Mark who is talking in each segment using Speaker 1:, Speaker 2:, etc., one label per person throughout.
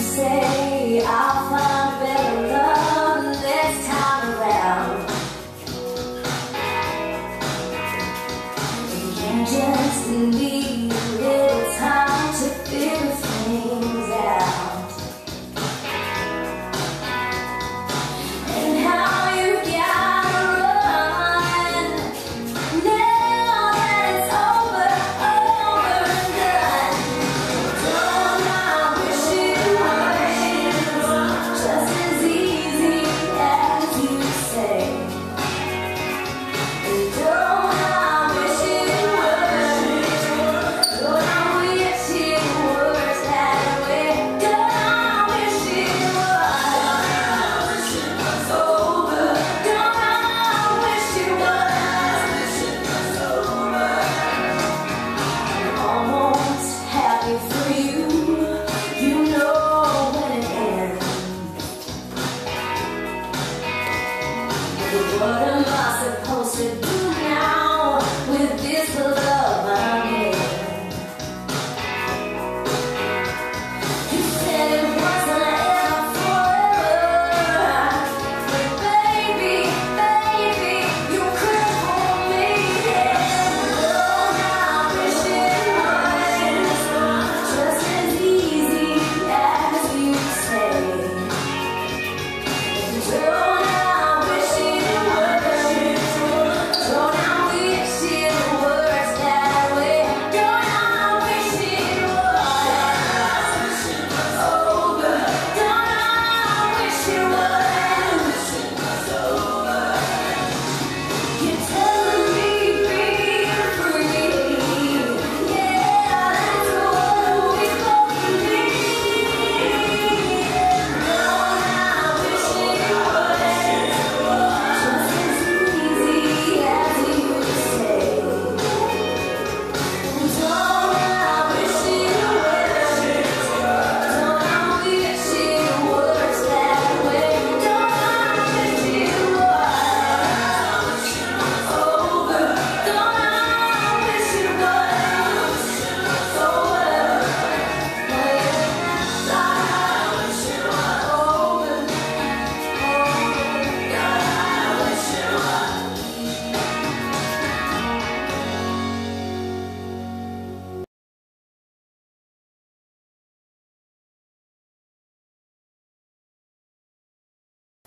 Speaker 1: say I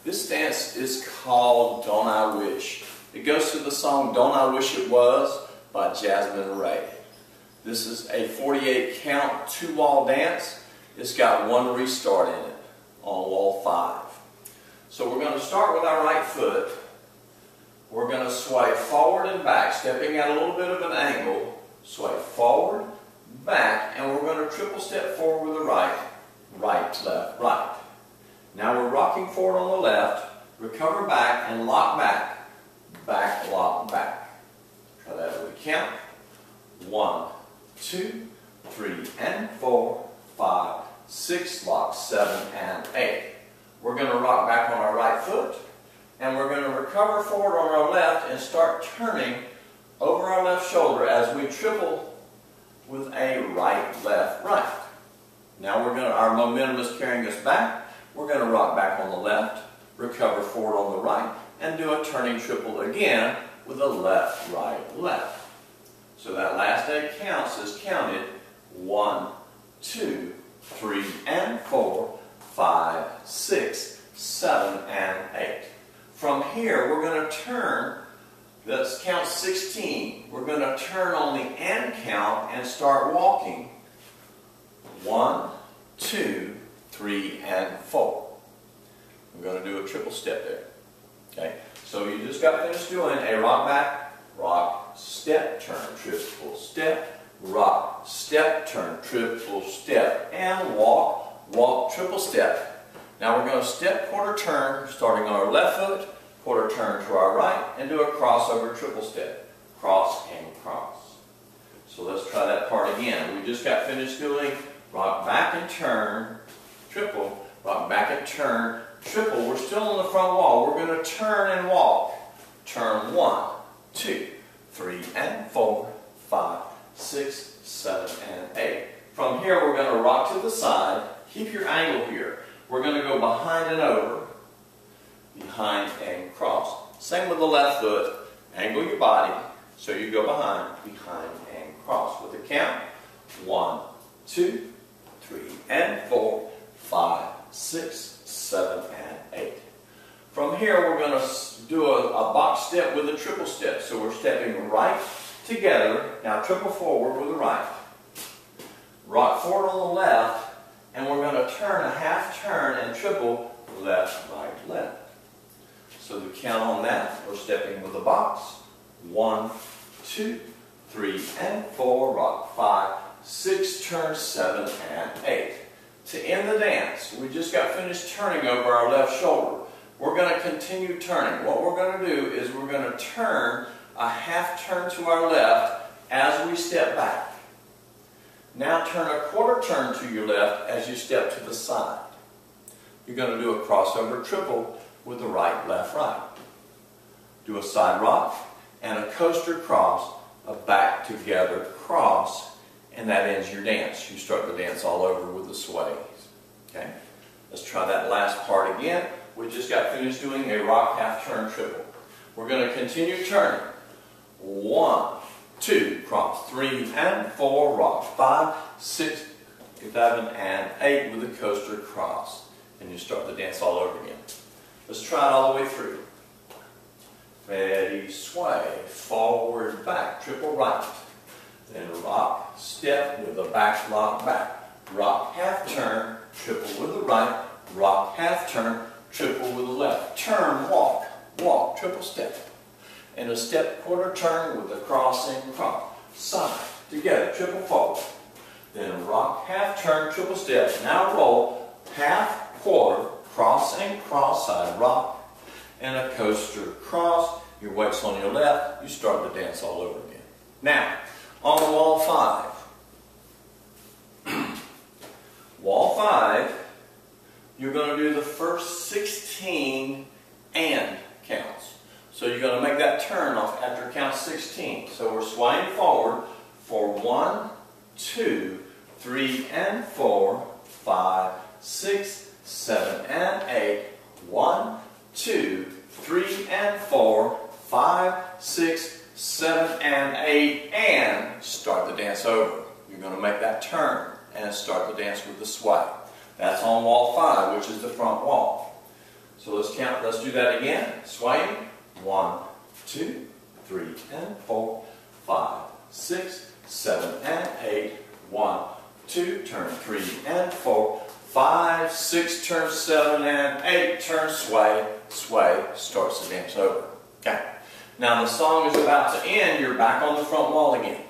Speaker 1: This
Speaker 2: dance is called Don't I Wish. It goes to the song Don't I Wish It Was by Jasmine Rae. This is a 48 count two wall dance. It's got one restart in it on wall five. So we're going to start with our right foot. We're going to sway forward and back, stepping at a little bit of an angle. Sway forward, back, and we're going to triple step forward with the right. Right, left, right. Now we're rocking forward on the left, recover back and lock back. Back, lock, back. Try that we count. One, two, three, and four, five, six, lock, seven, and eight. We're going to rock back on our right foot, and we're going to recover forward on our left and start turning over our left shoulder as we triple with a right, left, right. Now we're going to, our momentum is carrying us back. We're going to rock back on the left, recover forward on the right, and do a turning triple again with a left, right, left. So that last eight counts is counted one, two, three, and four, five, six, seven, and eight. From here, we're going to turn, let's count 16. We're going to turn on the and count and start walking. One, two, three, and four. We're going to do a triple step there. Okay, so you just got finished doing a rock back, rock, step, turn, triple step, rock, step, turn, triple step, and walk, walk, triple step. Now we're going to step, quarter turn, starting on our left foot, quarter turn to our right, and do a crossover triple step. Cross and cross. So let's try that part again. We just got finished doing rock back and turn, triple, rock back and turn, triple. We're still on the front wall. We're going to turn and walk. Turn one, two, three, and four, five, six, seven, and eight. From here, we're going to rock to the side. Keep your angle here. we're going to go behind and over, behind and cross. Same with the left foot. Angle your body so you go behind, behind and cross. With the count, one, two, three, and four, five, six, seven, and eight. From here, we're going to do a, a box step with a triple step. So we're stepping right together. Now triple forward with the right. Rock forward on the left, and we're going to turn a half turn and triple left, right, left. So the count on that, we're stepping with the box. One, two, three, and four, rock, five, six, turn, seven, and eight. To end the dance, we just got finished turning over our left shoulder. We're going to continue turning. What we're going to do is we're going to turn a half turn to our left as we step back. Now turn a quarter turn to your left as you step to the side. You're going to do a crossover triple with the right, left, right. Do a side rock and a coaster cross, a back together cross, and that ends your dance. You start the dance all over with the sways. Okay? Let's try that last part again. We just got finished doing a rock half turn triple. We're going to continue turning. One, two, cross, three and four, rock, five, six, seven, and eight with a coaster cross. And you start the dance all over again. Let's try it all the way through. Ready, sway, forward, back, triple right. Then rock, step with a back lock back. Rock, half turn, triple with the right. Rock, half turn, triple with the left. Turn, walk, walk, triple step. And a step quarter turn with a crossing cross. Side, together, triple forward. Then rock, half turn, triple step. Now roll, half, quarter, cross and cross side, rock, and a coaster cross. Your weight's on your left. You start the dance all over again. Now, on wall five. wall five, you're going to do the first 16 and counts. So you're going to make that turn off after count 16. So we're swaying forward for one, two, three, and four, five, six, seven, and eight. One, two, three, and four, five, six, seven, and eight, and start the dance over. You're going to make that turn and start the dance with the sway. That's on wall five, which is the front wall. So let's count, let's do that again. Swaying. One, two, three, and four, five, six, seven, and eight. One, two, turn three and four, five, six, turn seven, and eight. Turn sway, sway, starts the dance over. Okay. Now the song is about to end. You're back on the front wall again.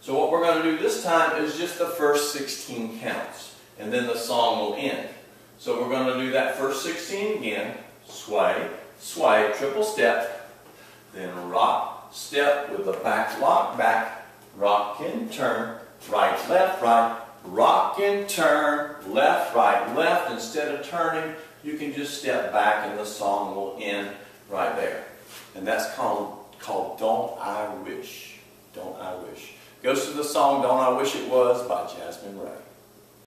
Speaker 2: So what we're going to do this time is just the first 16 counts. And then the song will end. So we're going to do that first 16 again. Sway, sway, triple step. Then rock, step with the back lock back. Rock and turn. Right, left, right. Rock and turn. Left, right, left. Instead of turning, you can just step back and the song will end right there. And that's called, called Don't I Wish. Don't I Wish. Goes to the song Don't I Wish It Was by Jasmine Rae.